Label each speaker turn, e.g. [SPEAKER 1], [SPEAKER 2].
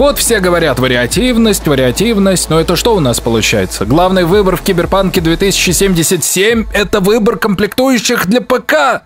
[SPEAKER 1] Вот все говорят вариативность, вариативность, но это что у нас получается? Главный выбор в Киберпанке 2077 — это выбор комплектующих для ПК!